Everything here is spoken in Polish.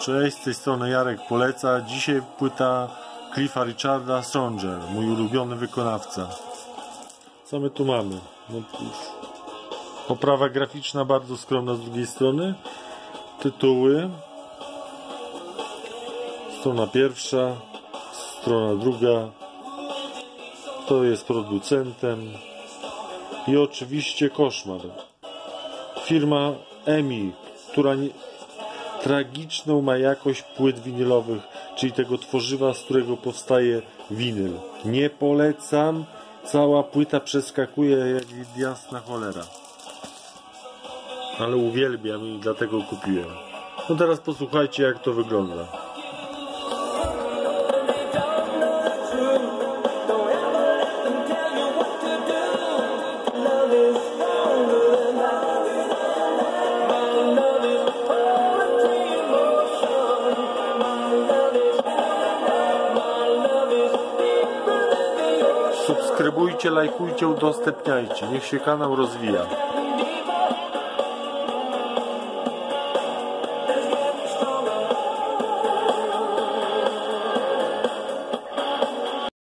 Cześć, z tej strony Jarek Poleca. Dzisiaj płyta Cliffa Richarda Stronger, mój ulubiony wykonawca. Co my tu mamy? No, oprawa graficzna bardzo skromna z drugiej strony. Tytuły. Strona pierwsza, strona druga. Kto jest producentem? I oczywiście koszmar. Firma EMI, która nie, tragiczną ma jakość płyt winylowych, czyli tego tworzywa, z którego powstaje winyl. Nie polecam. Cała płyta przeskakuje jak jasna cholera. Ale uwielbiam i dlatego kupiłem. No teraz posłuchajcie jak to wygląda. Subskrybujcie, lajkujcie, udostępniajcie. Niech się kanał rozwija.